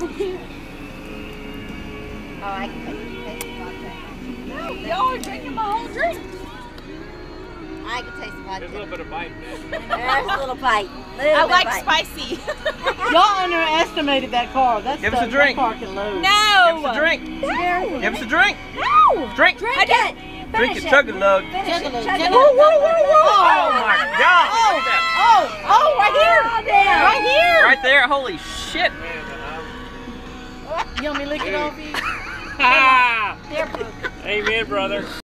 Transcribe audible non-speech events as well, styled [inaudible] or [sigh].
[laughs] Oh, I can taste, taste the vodka. No, y'all are drinking my whole drink. I can taste the vodka. There's a little bit of bite in. There's a little bite. Little I bit like bite. spicy. [laughs] Y'all underestimated that car. That's Give us the, a drink. That car can load. no. Give us a drink. No. Give us a drink. No. Drink. Drink I did. it. Drink it. Chug a lug. Chug it. lug, Chug chug it. a. Oh my God. Oh, oh, oh, right here. there. Right here. Right there. Holy shit. You want me to lick it off you? Ah! Bro. Amen, brother.